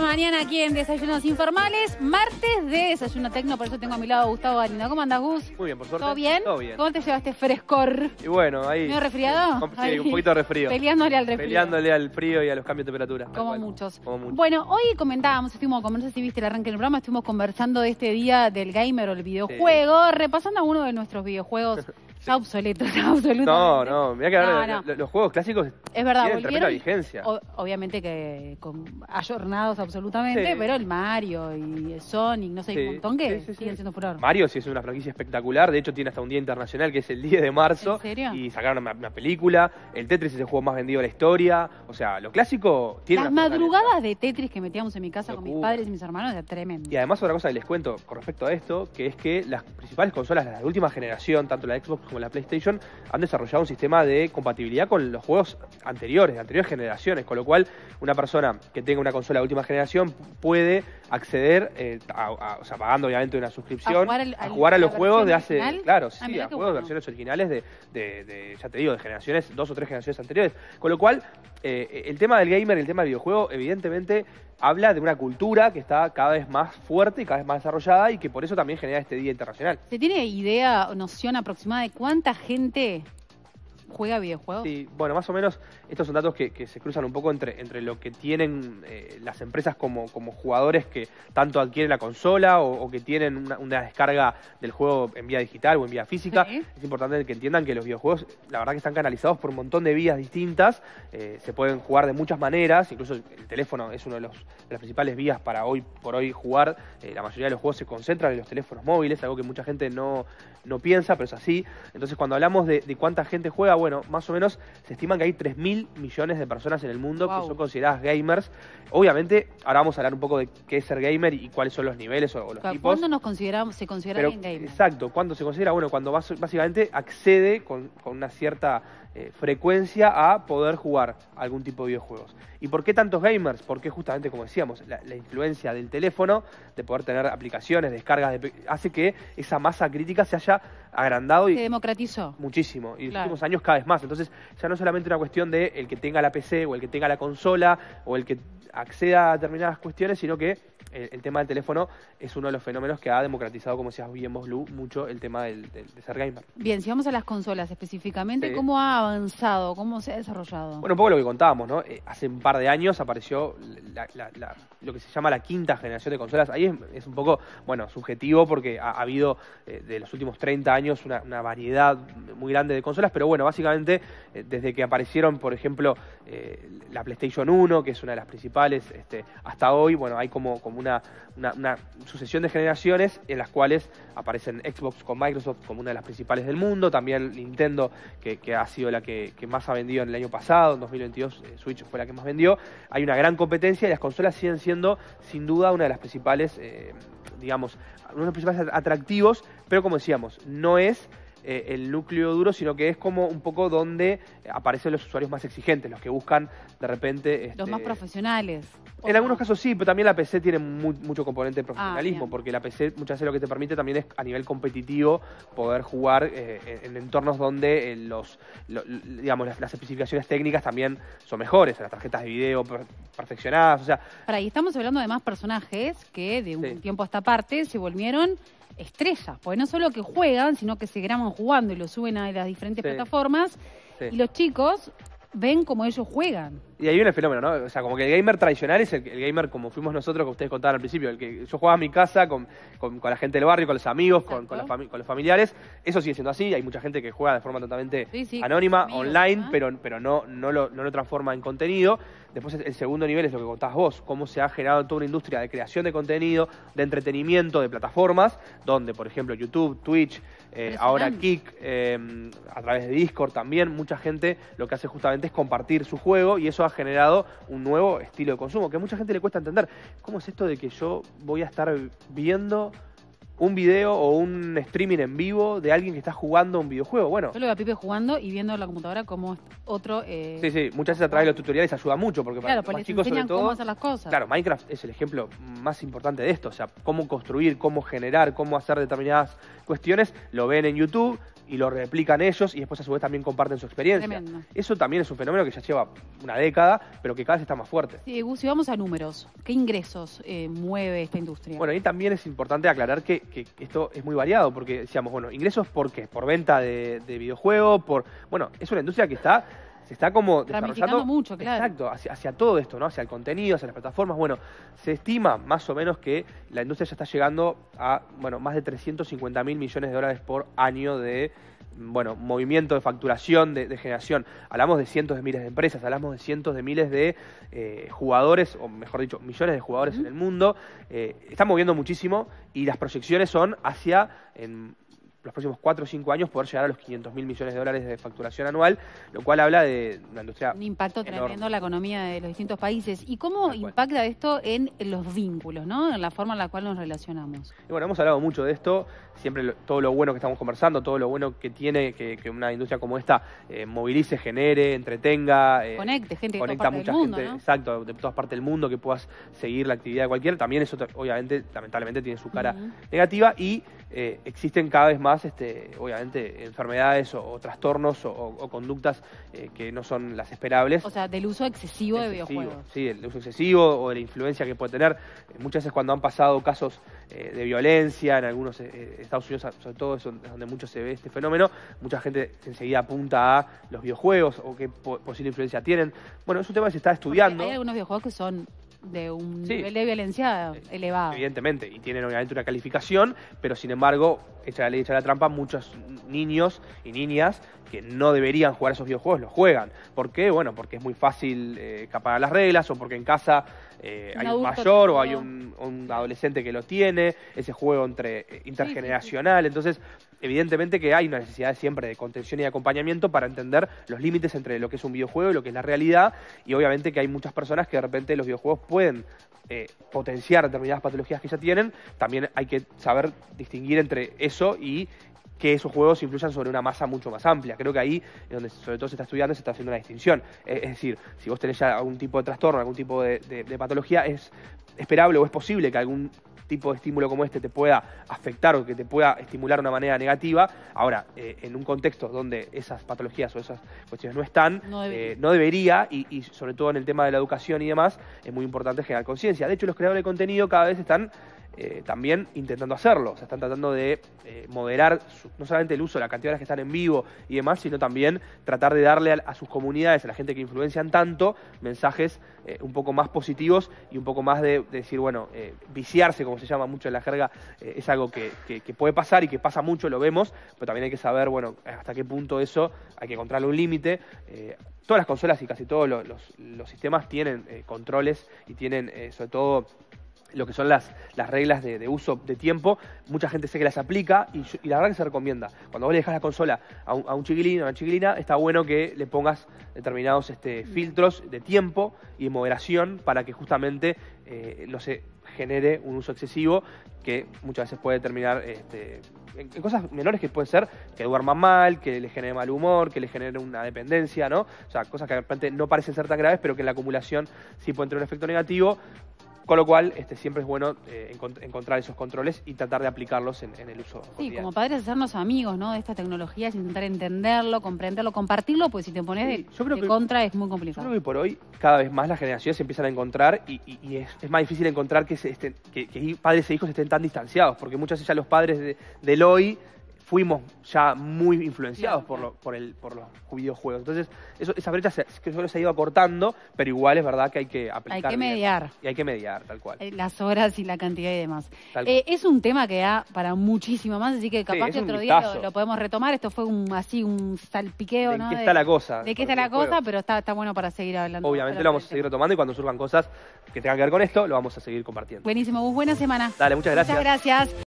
mañana aquí en Desayunos Informales. Martes de Desayuno Tecno, por eso tengo a mi lado a Gustavo Galindo. ¿Cómo andas, Gus? Muy bien, por suerte. ¿Todo bien? Todo bien. ¿Cómo te llevaste frescor? Y bueno, ahí. ¿Medio resfriado? Sí, Ahí. un poquito de resfrío. Peleándole al resfriado. Peleándole al frío y a los cambios de temperatura. Como muchos. Como muchos. Bueno, hoy comentábamos, estuvimos, como no sé si viste el arranque del programa, estuvimos conversando de este día del gamer o el videojuego, repasando algunos de nuestros videojuegos ya obsoletos, absolutamente. No, no, mira que ahora No, no. lo- los juegos clásicos Es verdad, tienen tremenda vigencia. o- obviamente que con ayornados absolutamente, Sí. pero el Mario y el Sonic, no sé, Sí, un montón que sí, siguen siendo furor. Mario sí es una franquicia espectacular, de hecho tiene hasta un día internacional que es el 10 de marzo. ¿En serio? Y sacaron una, una película, el Tetris es el juego más vendido de la historia, o sea, lo clásico tiene Las madrugadas de Tetris que metíamos en mi casa con mis padres y mis hermanos era tremendo. Y además otra cosa que les cuento con respecto a esto, que es que las principales consolas de la última generación, tanto la Xbox como la PlayStation, han desarrollado un sistema de compatibilidad con los juegos anteriores, de anteriores generaciones, con lo cual una persona que tenga una consola de última generación puede acceder, eh, a- a- o sea, pagando obviamente una suscripción, ¿A jugar al- a, al- jugar a los juegos de hace, original? claro, Ah, sí, mirá a juegos de bueno. versiones originales de, de- de, ya te digo, de generaciones, dos o tres generaciones anteriores, con lo cual eh, el tema del gamer, el tema del videojuego, evidentemente habla de una cultura que está cada vez más fuerte y cada vez más desarrollada y que por eso también genera este Día Internacional. ¿Se tiene idea o noción aproximada de cuánta gente juega videojuegos? Sí, bueno, más o menos estos son datos que, que se cruzan un poco entre, entre lo que tienen eh, las empresas como, como jugadores que tanto adquieren la consola o, o que tienen una, una descarga del juego en vía digital o en vía física. Sí. Es importante que entiendan que los videojuegos, la verdad que están canalizados por un montón de vías distintas, eh, se pueden jugar de muchas maneras, incluso el teléfono es uno de, los, de las principales vías para hoy por hoy jugar. Eh, la mayoría de los juegos se concentran en los teléfonos móviles, algo que mucha gente no, no piensa, pero es así. Entonces cuando hablamos de, de cuánta gente juega, bueno, más o menos se estiman que hay 3.000 millones de personas en el mundo Wow. que son consideradas gamers. Obviamente, ahora vamos a hablar un poco de qué es ser gamer y cuáles son los niveles o, o los tipos. ¿Cuándo nos consideramos, se considera Pero, bien gamer? Exacto, cuando se considera, bueno, cuando básicamente accede con, con una cierta eh, frecuencia a poder jugar algún tipo de videojuegos. ¿Y por qué tantos gamers? Porque justamente, como decíamos, la, la influencia del teléfono, de poder tener aplicaciones, descargas, de hace que esa masa crítica se haya agrandado Se y democratizó. muchísimo. Y en los últimos años cada vez más. Entonces, ya no es solamente una cuestión de el que tenga la PC o el que tenga la consola o el que acceda a determinadas cuestiones, sino que el, el tema del teléfono es uno de los fenómenos que ha democratizado, como decías bien vos, Lu, mucho el tema del, del- de ser gamer. Bien, si vamos a las consolas específicamente, Sí. ¿cómo ha avanzado? ¿Cómo se ha desarrollado? Bueno, un poco lo que contábamos, ¿no? Eh, hace un par de años apareció lo que se llama la quinta generación de consolas. Ahí es, un poco, bueno, subjetivo porque ha, ha habido eh, de los últimos 30 años una, variedad muy grande de consolas, pero bueno, básicamente eh, desde que aparecieron, por ejemplo, la PlayStation 1, que es una de las principales, este, hasta hoy, bueno, hay como, como una sucesión de generaciones en las cuales aparecen Xbox con Microsoft como una de las principales del mundo, también Nintendo, que, que ha sido la que, más ha vendido en el año pasado, en 2022 eh, Switch fue la que más vendió. Hay una gran competencia y las consolas siguen siendo, sin duda, una de las principales, eh, digamos, uno de los principales atractivos, pero como decíamos, no es eh, el núcleo duro, sino que es como un poco donde aparecen los usuarios más exigentes, los que buscan de repente... Los más este, profesionales. ¿O en no? algunos casos sí, pero también la PC tiene mu- mucho componente de profesionalismo, bien. porque la PC muchas veces lo que te permite también es a nivel competitivo poder jugar eh, en, en entornos donde eh, los, lo- digamos, las, las especificaciones técnicas también son mejores, las tarjetas de video per- perfeccionadas, o sea, Para ahí estamos hablando de más personajes que de un Sí. tiempo a esta parte se volvieron estrellas, porque no solo que juegan, sino que se graban jugando y lo suben a las diferentes Sí. plataformas sí. y los chicos ven cómo ellos juegan. Y ahí viene el fenómeno, ¿no? O sea, como que el gamer tradicional es el, el gamer como fuimos nosotros, que ustedes contaban al principio, el que yo jugaba en mi casa con, con- con la gente del barrio, con los amigos, con, con, la con los familiares. Eso sigue siendo así, hay mucha gente que juega de forma totalmente Sí, sí, anónima, amigos, online, pero, pero no, no, lo, no lo transforma en contenido. Después el segundo nivel es lo que contabas vos, cómo se ha generado toda una industria de creación de contenido, de entretenimiento, de plataformas, donde, por ejemplo, YouTube, Twitch, eh, ahora. Kik, eh, a través de Discord también, mucha gente lo que hace justamente es compartir su juego y eso ha generado un nuevo estilo de consumo que a mucha gente le cuesta entender. ¿Cómo es esto de que yo voy a estar viendo un video o un streaming en vivo de alguien que está jugando un videojuego? Bueno, Yo lo veo a Pipe jugando y viendo en la computadora como otro... eh, sí, sí, muchas veces a través de los tutoriales ayuda mucho porque Claro, para los chicos sobre todo... cómo hacer las cosas. Claro, Minecraft es el ejemplo más importante de esto, o sea, cómo construir, cómo generar, cómo hacer determinadas cuestiones, lo ven en YouTube, y lo replican ellos y después a su vez también comparten su experiencia. Tremendo. Eso también es un fenómeno que ya lleva una década, pero que cada vez está más fuerte. Sí, Gus, si vamos a números, ¿qué ingresos eh, mueve esta industria? Bueno, ahí también es importante aclarar que, que esto es muy variado, porque decíamos, bueno, ingresos por qué? Por venta de, de videojuegos, por... Bueno, es una industria que está se está como desarrollando mucho, claro. Exacto, hacia, hacia, todo esto, ¿no? Hacia el contenido, hacia las plataformas. Bueno, se estima más o menos que la industria ya está llegando a, bueno, más de 350 mil millones de dólares por año de bueno, movimiento de facturación, de, generación. Hablamos de cientos de miles de empresas, hablamos de cientos de miles de eh, jugadores, o mejor dicho, millones de jugadores en el mundo. Eh, están moviendo muchísimo y las proyecciones son hacia, en los próximos 4 o 5 años poder llegar a los 500 mil millones de dólares de facturación anual, lo cual habla de una industria. Un impacto tremendo en la economía de los distintos países. ¿Y cómo impacta esto en los vínculos, ¿no? en la forma en la cual nos relacionamos? Y bueno, hemos hablado mucho de esto, siempre todo lo bueno que estamos conversando, todo lo bueno que tiene que, una industria como esta eh, movilice, genere, entretenga. Eh, Conecte, gente de todas mucha mundo, gente, exacto, de todas partes del mundo, que puedas seguir la actividad de cualquiera. También eso, obviamente, lamentablemente, tiene su cara negativa y eh, existen cada vez más, este, obviamente, enfermedades o, trastornos o, conductas eh, que no son las esperables. O sea, del uso excesivo, de videojuegos. Sí, el uso excesivo o de la influencia que puede tener. Eh, muchas veces cuando han pasado casos de violencia en algunos Estados Unidos, sobre todo es donde mucho se ve este fenómeno, mucha gente enseguida apunta a los videojuegos o qué posible influencia tienen. Bueno, es un tema que se está estudiando. hay algunos videojuegos que son de un nivel de violencia elevado. Evidentemente, y tienen obviamente una calificación, pero sin embargo, hecha la ley, hecha la trampa, muchos niños y niñas que no deberían jugar esos videojuegos los juegan. ¿Por qué? Bueno, porque es muy fácil eh, escapar a las reglas o porque en casa eh, hay un mayor o hay un, adolescente que lo tiene, ese juego entre eh, intergeneracional. Entonces, evidentemente que hay una necesidad siempre de contención y acompañamiento para entender los límites entre lo que es un videojuego y lo que es la realidad. Y obviamente que hay muchas personas que de repente los videojuegos pueden eh, potenciar determinadas patologías que ya tienen. También hay que saber distinguir entre eso y que esos juegos influyan sobre una masa mucho más amplia. Creo que ahí donde sobre todo se está estudiando, se está haciendo una distinción. Es, decir, si vos tenés ya algún tipo de trastorno, algún tipo de patología, es esperable o es posible que algún tipo de estímulo como este te pueda afectar o que te pueda estimular de una manera negativa. Ahora, eh, en un contexto donde esas patologías o esas cuestiones no están, no, eh, debería, y, sobre todo en el tema de la educación y demás, es muy importante generar conciencia. De hecho, los creadores de contenido cada vez están eh, también intentando hacerlo. O sea, están tratando de moderar no solamente el uso, la cantidad de horas que están en vivo y demás, sino también tratar de darle a, sus comunidades, a la gente que influencian tanto, mensajes un poco más positivos y un poco más de, de decir, bueno, viciarse, como se llama mucho en la jerga, eh, es algo que, puede pasar y que pasa mucho, lo vemos, pero también hay que saber, bueno, hasta qué punto eso hay que encontrarle un límite. Eh, todas las consolas y casi todos los, sistemas tienen eh, controles y tienen, sobre todo, lo que son las, las reglas de, uso de tiempo, mucha gente sé que las aplica y, la verdad que se recomienda. Cuando vos le dejas la consola a un, a un chiquilín o a una chiquilina, está bueno que le pongas determinados este, filtros de tiempo y de moderación para que justamente eh, no se genere un uso excesivo que muchas veces puede terminar este, en, cosas menores que pueden ser que duerman mal, que le genere mal humor, que le genere una dependencia, ¿no? O sea, cosas que de repente no parecen ser tan graves, pero que en la acumulación sí pueden tener un efecto negativo con lo cual, este, siempre es bueno eh, encontrar esos controles y tratar de aplicarlos en, el uso. Sí, como padres hacernos amigos ¿no? de esta tecnología, es intentar entenderlo, comprenderlo, compartirlo, pues si te pones de, contra es muy complicado. Yo creo que por hoy cada vez más las generaciones se empiezan a encontrar y, es, más difícil encontrar que, se estén, que, padres e hijos estén tan distanciados, porque muchas veces ya los padres de, del hoy fuimos ya muy influenciados por, lo, por, el, por los videojuegos. Entonces, eso, esa brecha se, que se ha ido acortando, pero igual es verdad que hay que aplicar. Hay que mediar. Y hay que mediar, tal cual. Eh, las horas y la cantidad y demás. Eh, es un tema que da para muchísimo más, así que capaz que otro día lo, podemos retomar. Esto fue un así un salpiqueo, ¿De ¿no? Qué está la cosa. De qué está la cosa, pero está, está bueno para seguir hablando. Obviamente lo vamos a seguir retomando y cuando surjan cosas que tengan que ver con esto, lo vamos a seguir compartiendo. Buenísimo, buena semana. Dale, muchas gracias. Muchas gracias.